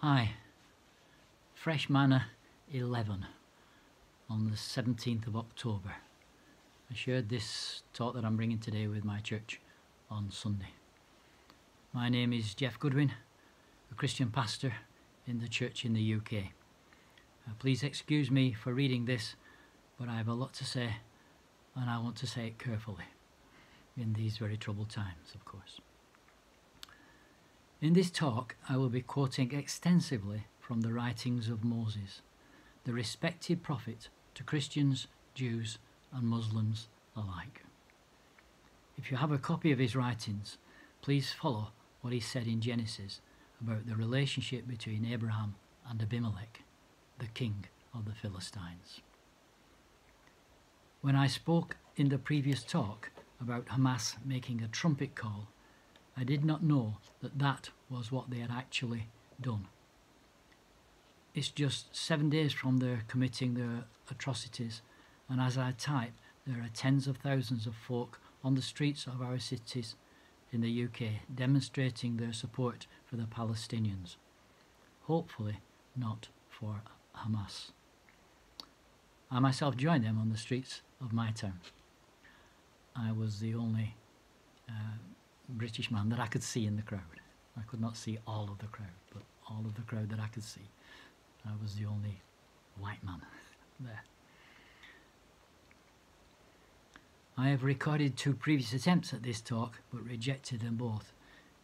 Hi, Fresh Manna 11 on the 17th of October. I shared this talk that I'm bringing today with my church on Sunday. My name is Geoff Goodwin, a Christian pastor in the church in the UK. Uh, please excuse me for reading this, but I have a lot to say and I want to say it carefully in these very troubled times, of course. In this talk, I will be quoting extensively from the writings of Moses, the respected prophet to Christians, Jews, and Muslims alike. If you have a copy of his writings, please follow what he said in Genesis about the relationship between Abraham and Abimelech, the king of the Philistines. When I spoke in the previous talk about Hamas making a trumpet call I did not know that that was what they had actually done. It's just seven days from their committing their atrocities, and as I type, there are tens of thousands of folk on the streets of our cities in the UK demonstrating their support for the Palestinians. Hopefully, not for Hamas. I myself joined them on the streets of my town. I was the only uh, British man that I could see in the crowd. I could not see all of the crowd, but all of the crowd that I could see. I was the only white man there. I have recorded two previous attempts at this talk, but rejected them both,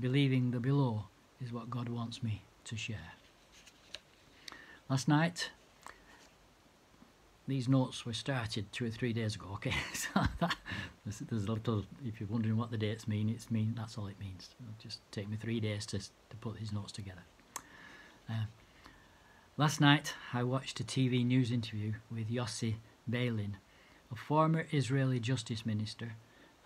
believing the below is what God wants me to share. Last night, these notes were started two or three days ago. Okay, so that, there's, a little. If you're wondering what the dates mean, it's mean that's all it means. It'll just take me three days to to put these notes together. Uh, last night, I watched a TV news interview with Yossi Beilin, a former Israeli justice minister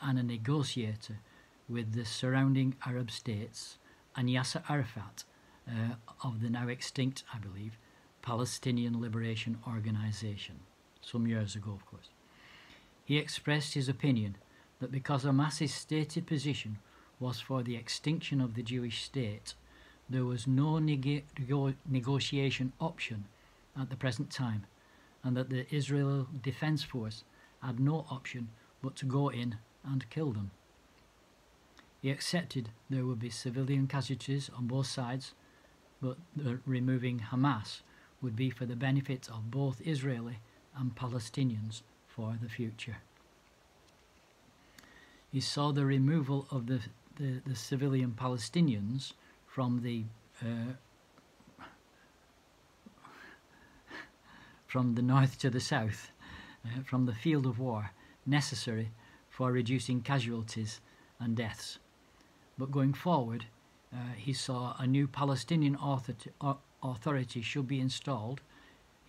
and a negotiator with the surrounding Arab states, and Yasser Arafat uh, of the now extinct, I believe, Palestinian Liberation Organization some years ago, of course. He expressed his opinion that because Hamas's stated position was for the extinction of the Jewish state, there was no neg negotiation option at the present time, and that the Israel Defense Force had no option but to go in and kill them. He accepted there would be civilian casualties on both sides, but removing Hamas would be for the benefit of both Israeli and Palestinians for the future. He saw the removal of the, the, the civilian Palestinians from the uh, from the north to the south, uh, from the field of war, necessary for reducing casualties and deaths. But going forward, uh, he saw a new Palestinian authority should be installed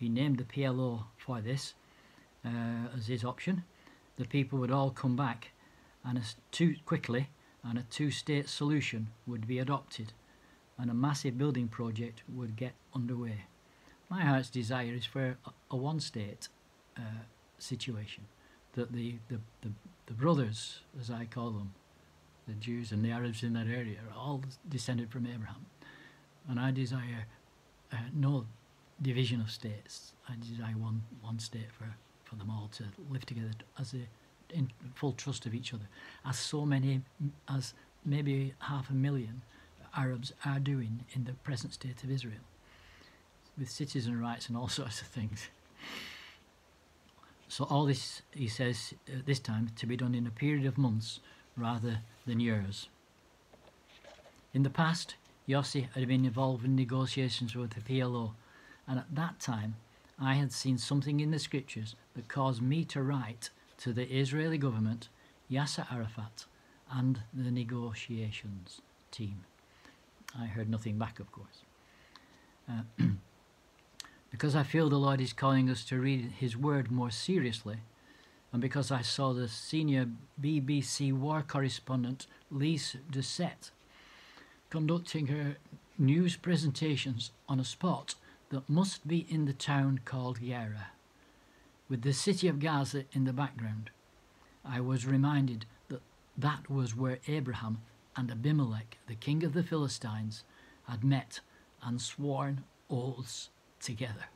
he named the PLO for this uh, as his option. The people would all come back and as too quickly and a two-state solution would be adopted and a massive building project would get underway. My heart's desire is for a, a one-state uh, situation, that the, the, the, the brothers, as I call them, the Jews and the Arabs in that area, are all descended from Abraham. And I desire uh, no division of states. I desire one one state for for them all to live together as a in full trust of each other, as so many as maybe half a million Arabs are doing in the present state of Israel, with citizen rights and all sorts of things. So all this, he says, uh, this time to be done in a period of months rather than years. In the past, Yossi had been involved in negotiations with the PLO and at that time, I had seen something in the scriptures that caused me to write to the Israeli government, Yasser Arafat, and the negotiations team. I heard nothing back, of course. Uh, because I feel the Lord is calling us to read His Word more seriously, and because I saw the senior BBC war correspondent Lise Doucet conducting her news presentations on a spot that must be in the town called Gerar, with the city of Gaza in the background. I was reminded that that was where Abraham and Abimelech, the king of the Philistines, had met and sworn oaths together.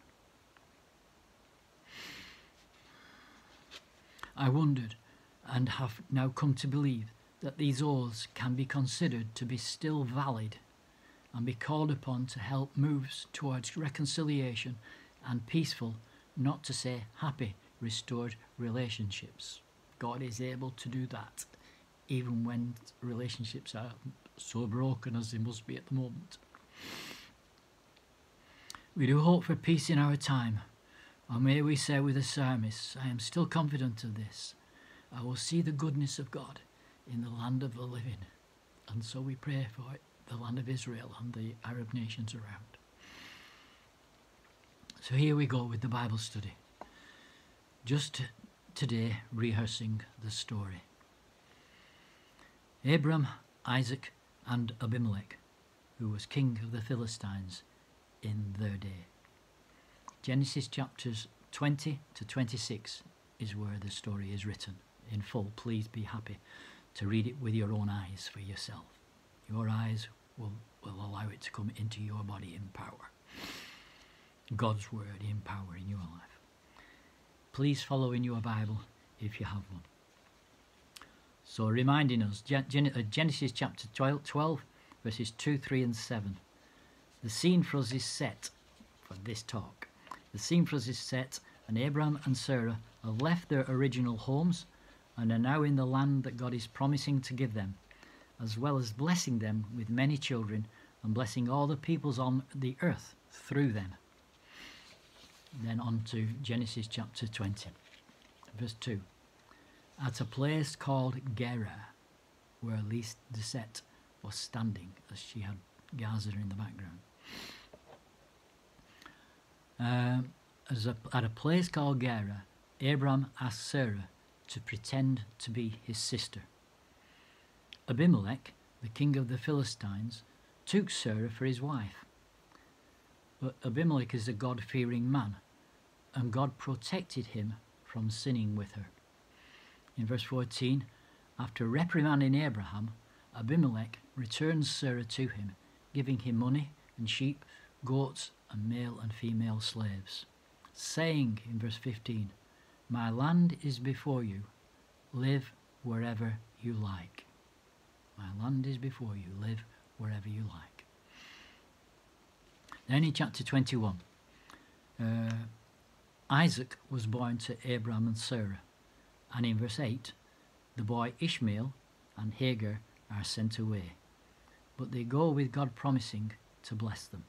I wondered and have now come to believe that these oaths can be considered to be still valid and be called upon to help moves towards reconciliation and peaceful, not to say happy, restored relationships. God is able to do that even when relationships are so broken as they must be at the moment. We do hope for peace in our time, or may we say with the psalmist, I am still confident of this. I will see the goodness of God in the land of the living. And so we pray for it, the land of Israel and the Arab nations around. So here we go with the Bible study. Just today, rehearsing the story. Abram, Isaac, and Abimelech, who was king of the Philistines in their day. Genesis chapters 20 to 26 is where the story is written in full. Please be happy to read it with your own eyes for yourself. Your eyes will, will allow it to come into your body in power. God's word in power in your life. Please follow in your Bible if you have one. So, reminding us, uh, Genesis chapter 12, 12, verses 2, 3, and 7. The scene for us is set for this talk. The scene for us is set, and Abraham and Sarah have left their original homes and are now in the land that God is promising to give them, as well as blessing them with many children and blessing all the peoples on the earth through them. Then on to Genesis chapter 20, verse 2. At a place called Gerar, where Lise Doucet was standing as she had Gaza in the background. Um, as a, at a place called Gerar, Abram asked Sarah to pretend to be his sister. Abimelech, the king of the Philistines, took Sarah for his wife. But Abimelech is a God fearing man, and God protected him from sinning with her. In verse 14, after reprimanding Abraham, Abimelech returns Sarah to him, giving him money and sheep, goats, and male and female slaves, saying in verse 15, My land is before you, live wherever you like. My land is before you, live wherever you like. Then in chapter 21, uh, Isaac was born to Abraham and Sarah, and in verse 8, the boy Ishmael and Hagar are sent away, but they go with God promising to bless them.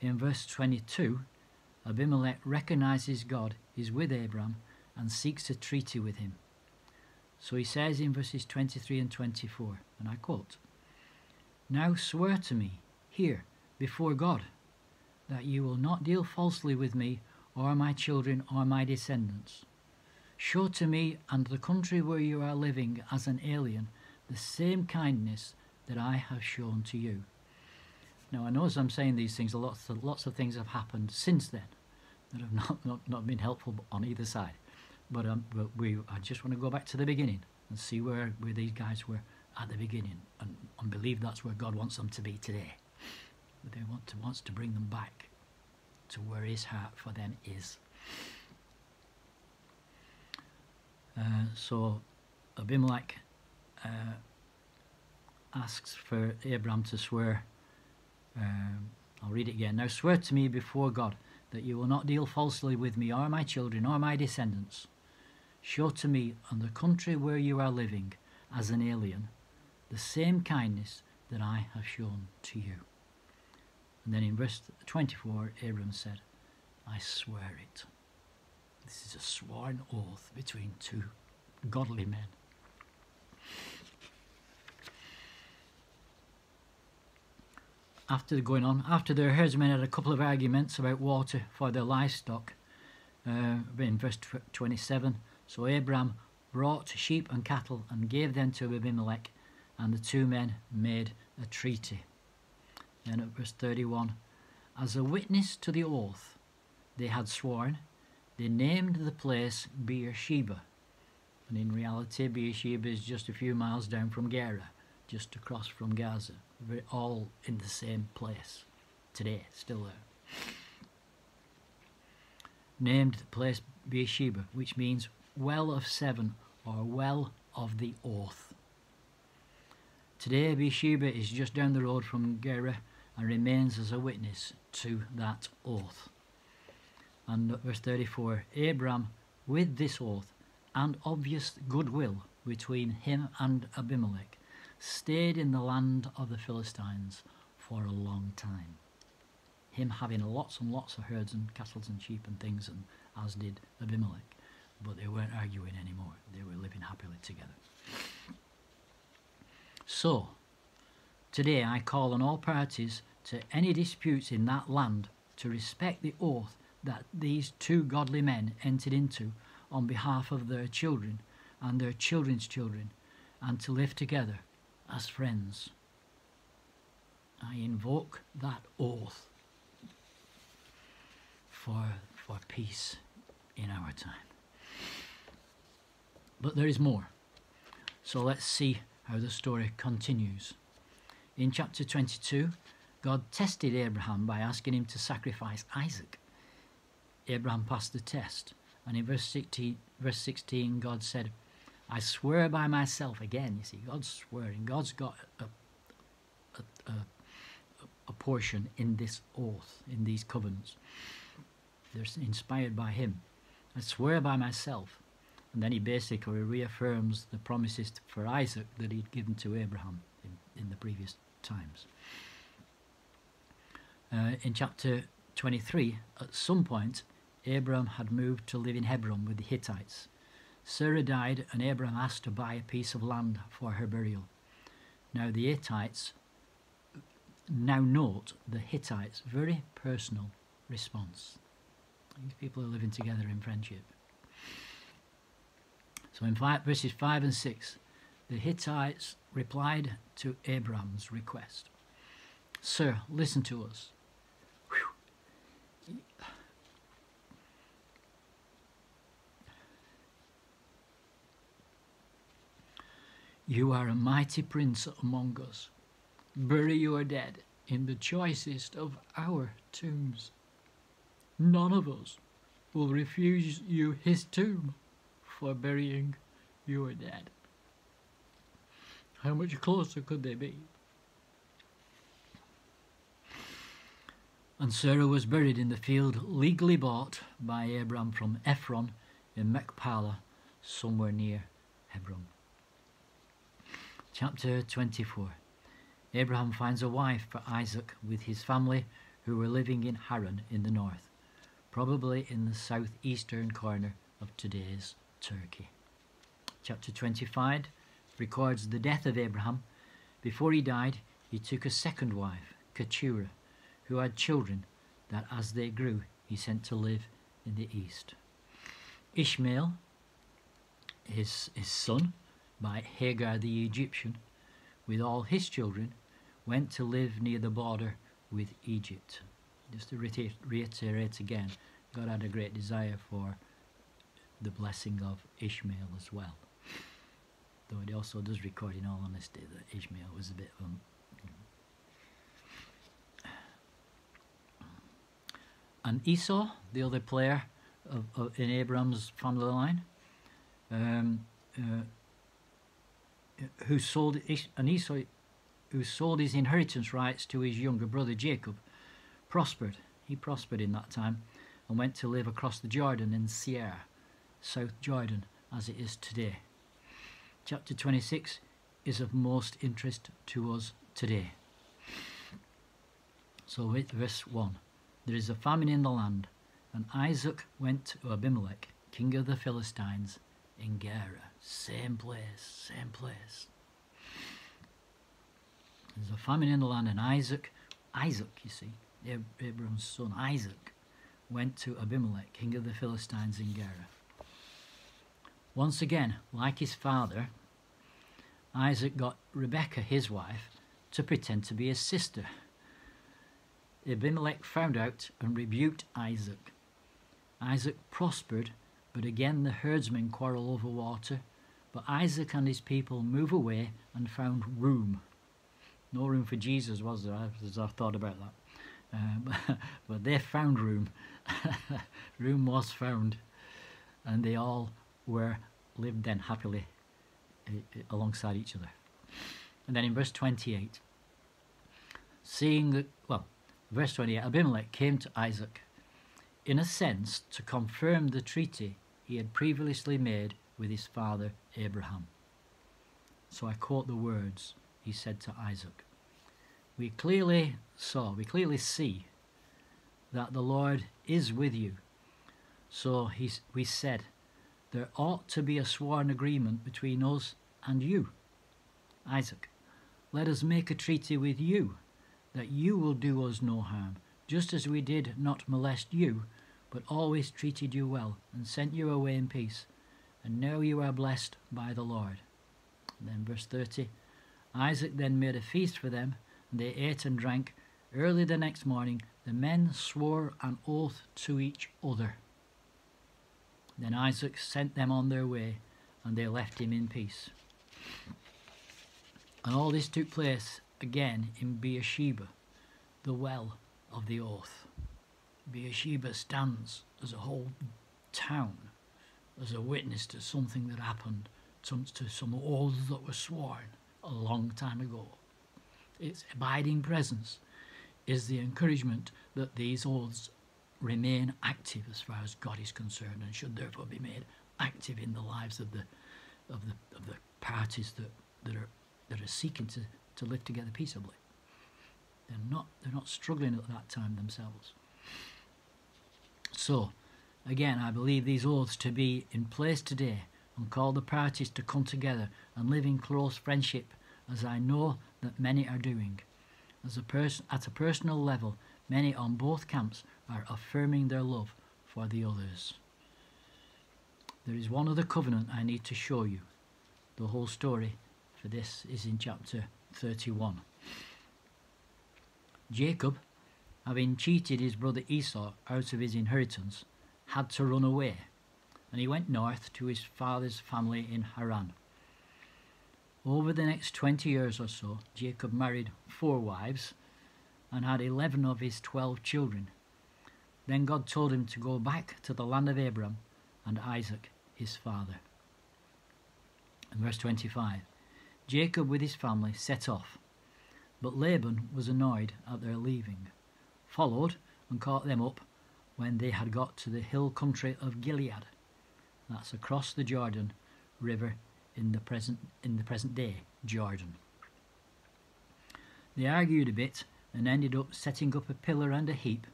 In verse 22, Abimelech recognizes God is with Abraham and seeks a treaty with him. So he says in verses 23 and 24, and I quote, Now swear to me, here, before God, that you will not deal falsely with me or my children or my descendants. Show to me and the country where you are living as an alien the same kindness that I have shown to you. Now, I know as I'm saying these things, lots of, lots of things have happened since then that have not, not, not been helpful on either side. But, um, but we, I just want to go back to the beginning and see where, where these guys were at the beginning and, and believe that's where God wants them to be today. But they want to, wants to bring them back to where his heart for them is. Uh, so Abimelech uh, asks for Abraham to swear. Um, I'll read it again. Now swear to me before God that you will not deal falsely with me or my children or my descendants. Show to me on the country where you are living as an alien the same kindness that I have shown to you. And then in verse 24, Abram said, I swear it. This is a sworn oath between two godly men. After going on, after their herdsmen had a couple of arguments about water for their livestock, uh, in verse 27, so Abram brought sheep and cattle and gave them to Abimelech, and the two men made a treaty. Then at verse 31, as a witness to the oath they had sworn, they named the place Beersheba. And in reality, Beersheba is just a few miles down from Gerar, just across from Gaza, all in the same place. today, still there. Named the place Beersheba, which means well of seven or well of the oath. Today, Beersheba is just down the road from Gerar and remains as a witness to that oath. And verse 34 Abraham, with this oath and obvious goodwill between him and Abimelech, stayed in the land of the Philistines for a long time. Him having lots and lots of herds and cattle and sheep and things, and as did Abimelech. But they weren't arguing anymore, they were living happily together. So, today I call on all parties to any disputes in that land to respect the oath that these two godly men entered into on behalf of their children and their children's children, and to live together as friends. I invoke that oath for, for peace in our time. But there is more. So let's see how the story continues. In chapter 22, God tested Abraham by asking him to sacrifice Isaac. Abraham passed the test, and in verse 16, verse 16 God said, I swear by myself again. You see, God's swearing. God's got a, a, a, a portion in this oath, in these covenants. They're inspired by Him. I swear by myself. And then he basically reaffirms the promises for Isaac that he'd given to Abraham in, in the previous times. Uh, in chapter 23, at some point, Abraham had moved to live in Hebron with the Hittites. Sarah died, and Abraham asked to buy a piece of land for her burial. Now, the Hittites, now note the Hittites' very personal response. These people are living together in friendship. So, in five, verses 5 and 6, the Hittites replied to Abraham's request Sir, listen to us. You are a mighty prince among us. Bury your dead in the choicest of our tombs. None of us will refuse you his tomb for burying your dead. How much closer could they be? And Sarah was buried in the field legally bought by Abram from Ephron in Machpelah, somewhere near Hebron. Chapter 24 Abraham finds a wife for Isaac with his family who were living in Haran in the north, probably in the southeastern corner of today's Turkey. Chapter 25 records the death of Abraham. Before he died, he took a second wife, Keturah, who had children that as they grew he sent to live in the east. Ishmael, his, his son, by Hagar the Egyptian, with all his children, went to live near the border with Egypt. Just to reiterate again, God had a great desire for the blessing of Ishmael as well. Though it also does record, in all honesty, that Ishmael was a bit of a. And Esau, the other player of, of, in Abraham's family line, um, uh, who sold and Esau, who sold his inheritance rights to his younger brother Jacob, prospered. He prospered in that time and went to live across the Jordan in Seir, South Jordan, as it is today. Chapter 26 is of most interest to us today. So, with verse 1 There is a famine in the land, and Isaac went to Abimelech, king of the Philistines, in Gerar. Same place, same place. There's a famine in the land, and Isaac, Isaac, you see, Abraham's son, Isaac, went to Abimelech, king of the Philistines in Gerar. Once again, like his father, Isaac got Rebekah, his wife, to pretend to be his sister. Abimelech found out and rebuked Isaac. Isaac prospered but again the herdsmen quarrel over water. But Isaac and his people move away and found room. No room for Jesus, was there, as I thought about that. Um, but they found room. room was found, and they all were lived then happily uh, alongside each other. And then in verse 28, seeing that, well, verse 28, Abimelech came to Isaac, in a sense, to confirm the treaty he had previously made with his father Abraham. So I quote the words he said to Isaac. We clearly saw, we clearly see that the Lord is with you. So he, we said, there ought to be a sworn agreement between us and you. Isaac, let us make a treaty with you, that you will do us no harm, just as we did not molest you, but always treated you well, and sent you away in peace. And now you are blessed by the Lord. And then verse 30 Isaac then made a feast for them, and they ate and drank. Early the next morning, the men swore an oath to each other. Then Isaac sent them on their way, and they left him in peace. And all this took place again in Beersheba, the well of the oath. Beersheba stands as a whole town, as a witness to something that happened, to, to some oaths that were sworn a long time ago. Its abiding presence is the encouragement that these oaths remain active as far as God is concerned and should therefore be made active in the lives of the of the of the parties that, that are that are seeking to, to live together peaceably. They're not they're not struggling at that time themselves. So again I believe these oaths to be in place today and call the parties to come together and live in close friendship as I know that many are doing. As a person at a personal level, many on both camps are affirming their love for the others. There is one other covenant I need to show you. The whole story for this is in chapter 31. Jacob, having cheated his brother Esau out of his inheritance, had to run away, and he went north to his father's family in Haran. Over the next 20 years or so, Jacob married four wives and had 11 of his 12 children. Then God told him to go back to the land of Abram and Isaac, his father. In verse 25, Jacob with his family set off, but Laban was annoyed at their leaving, followed and caught them up when they had got to the hill country of Gilead. That's across the Jordan River in the present in the present day Jordan. They argued a bit and ended up setting up a pillar and a heap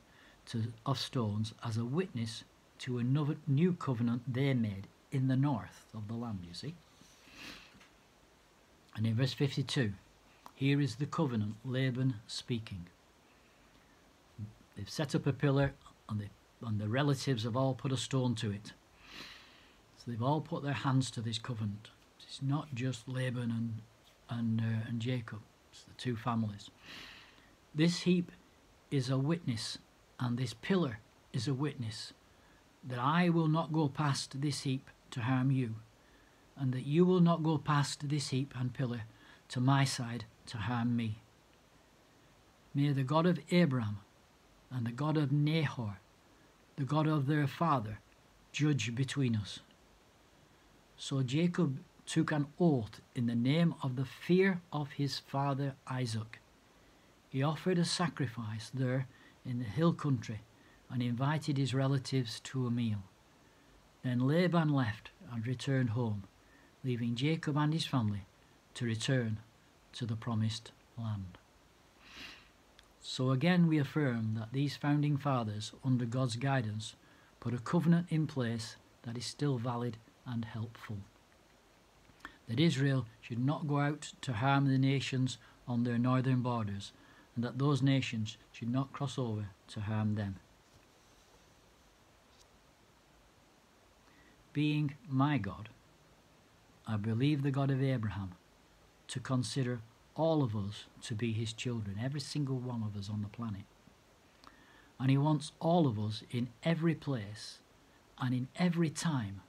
to, of stones as a witness to another new covenant they made in the north of the land, you see. And in verse 52, here is the covenant, Laban speaking. They've set up a pillar and, they, and the relatives have all put a stone to it. So they've all put their hands to this covenant. It's not just Laban and, and, uh, and Jacob, it's the two families. This heap is a witness and this pillar is a witness that I will not go past this heap to harm you, and that you will not go past this heap and pillar to my side to harm me. May the God of Abraham and the God of Nahor, the God of their father, judge between us. So Jacob took an oath in the name of the fear of his father Isaac. He offered a sacrifice there in the hill country and invited his relatives to a meal. Then Laban left and returned home, leaving Jacob and his family to return to the promised land. So again, we affirm that these founding fathers, under God's guidance, put a covenant in place that is still valid and helpful. That Israel should not go out to harm the nations on their northern borders, and that those nations should not cross over to harm them. Being my God, I believe the God of Abraham to consider all of us to be his children, every single one of us on the planet. And he wants all of us in every place and in every time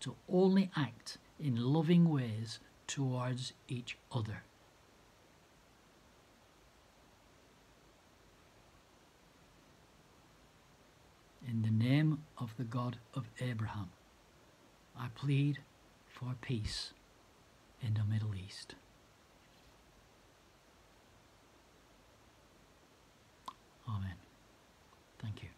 to only act in loving ways towards each other. In the name of the God of Abraham, I plead for peace in the Middle East. Amen. Thank you.